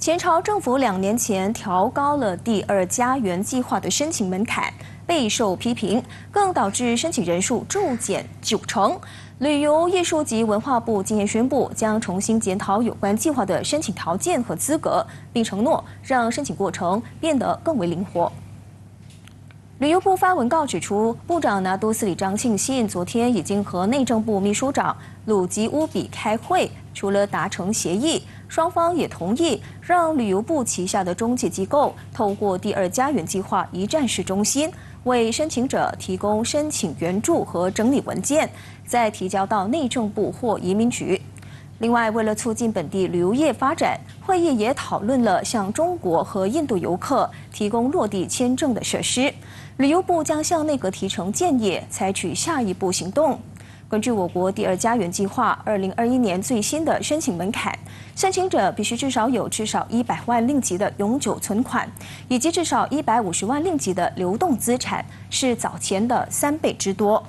前朝政府两年前调高了第二家园计划的申请门槛，备受批评，更导致申请人数骤减九成。旅游艺术及文化部今年宣布，将重新检讨有关计划的申请条件和资格，并承诺让申请过程变得更为灵活。旅游部发文告指出，部长拿督斯里张庆信昨天已经和内政部秘书长鲁吉乌比开会，除了达成协议，双方也同意让旅游部旗下的中介机构透过第二家园计划一站式中心，为申请者提供申请援助和整理文件，再提交到内政部或移民局。另外，为了促进本地旅游业发展，会议也讨论了向中国和印度游客提供落地签证的设施。旅游部将向内阁提成建议，采取下一步行动。根据我国第二家园计划二零二一年最新的申请门槛，申请者必须至少有至少一百万令吉的永久存款，以及至少一百五十万令吉的流动资产，是早前的三倍之多。